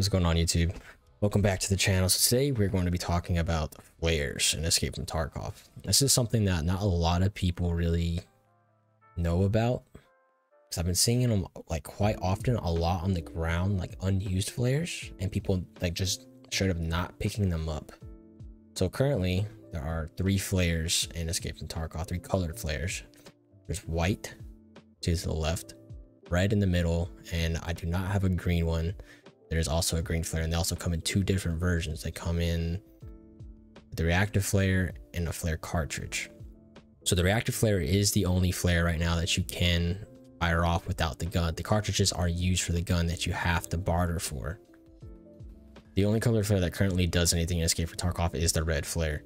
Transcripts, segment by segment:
What's going on YouTube? Welcome back to the channel. So today we're going to be talking about flares and Escape from Tarkov. This is something that not a lot of people really know about. Because I've been seeing them like quite often a lot on the ground, like unused flares, and people like just straight up not picking them up. So currently there are three flares in Escape from Tarkov, three colored flares. There's white to the left, red in the middle, and I do not have a green one there's also a green flare, and they also come in two different versions. They come in the reactive flare and a flare cartridge. So the reactive flare is the only flare right now that you can fire off without the gun. The cartridges are used for the gun that you have to barter for. The only color flare that currently does anything in Escape for Tarkov is the red flare.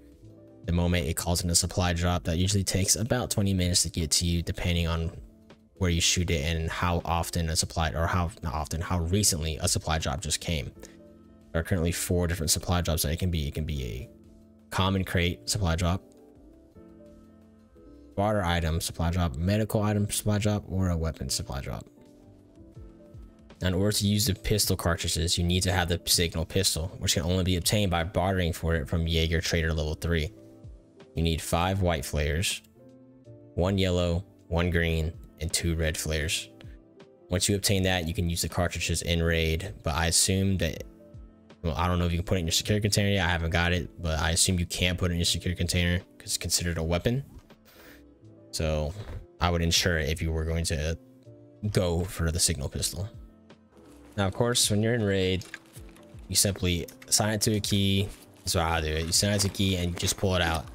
The moment it calls in a supply drop, that usually takes about 20 minutes to get to you, depending on where you shoot it and how often a supply or how not often how recently a supply drop just came. There are currently four different supply drops that it can be. It can be a common crate supply drop barter item supply drop medical item supply drop or a weapon supply drop. In order to use the pistol cartridges you need to have the signal pistol which can only be obtained by bartering for it from jaeger trader level 3 you need five white flares one yellow one green and two red flares. Once you obtain that, you can use the cartridges in raid, but I assume that, well, I don't know if you can put it in your secure container yet. I haven't got it, but I assume you can't put it in your secure container because it's considered a weapon. So I would insure it if you were going to go for the signal pistol. Now, of course, when you're in raid, you simply sign it to a key. That's what I do it. You sign it to a key and you just pull it out.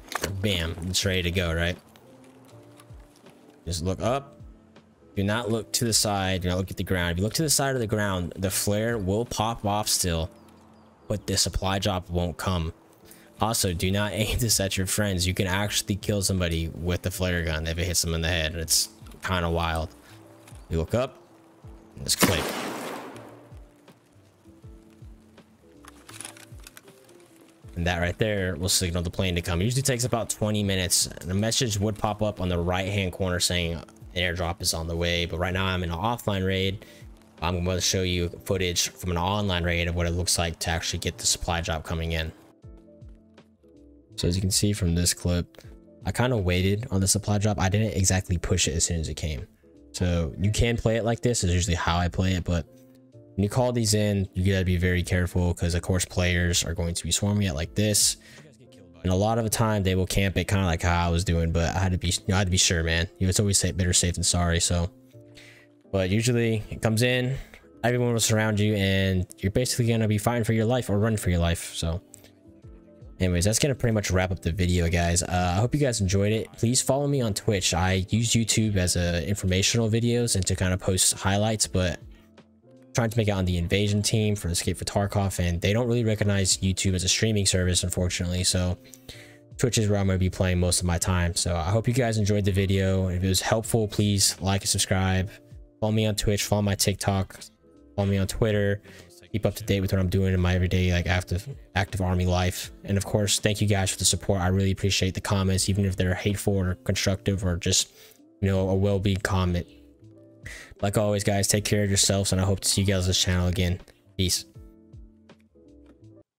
Bam, it's ready to go, right? Just look up, do not look to the side. Do not look at the ground. If you look to the side of the ground, the flare will pop off still, but the supply drop won't come. Also, do not aim this at your friends. You can actually kill somebody with the flare gun if it hits them in the head. And it's kind of wild. You look up, and just click. And that right there will signal the plane to come. It usually takes about 20 minutes. And a message would pop up on the right hand corner saying airdrop is on the way but right now i'm in an offline raid. I'm going to show you footage from an online raid of what it looks like to actually get the supply drop coming in. So as you can see from this clip i kind of waited on the supply drop. I didn't exactly push it as soon as it came. So you can play it like this is usually how i play it but when you call these in you gotta be very careful because of course players are going to be swarming it like this and a lot of the time they will camp it kind of like how I was doing, but I had to be, you know, I had to be sure, man. You know, it's always say better safe than sorry. So, but usually it comes in, everyone will surround you and you're basically going to be fighting for your life or running for your life. So anyways, that's going to pretty much wrap up the video, guys. Uh, I hope you guys enjoyed it. Please follow me on Twitch. I use YouTube as a informational videos and to kind of post highlights, but trying to make it on the invasion team for Escape for Tarkov, and they don't really recognize YouTube as a streaming service, unfortunately. So Twitch is where I'm going to be playing most of my time. So I hope you guys enjoyed the video. If it was helpful, please like and subscribe. Follow me on Twitch, follow my TikTok, follow me on Twitter. Keep up to date with what I'm doing in my everyday like active active army life. And of course, thank you guys for the support. I really appreciate the comments, even if they're hateful or constructive or just you know a well-being comment like always, guys, take care of yourselves, and I hope to see you guys on this channel again. Peace.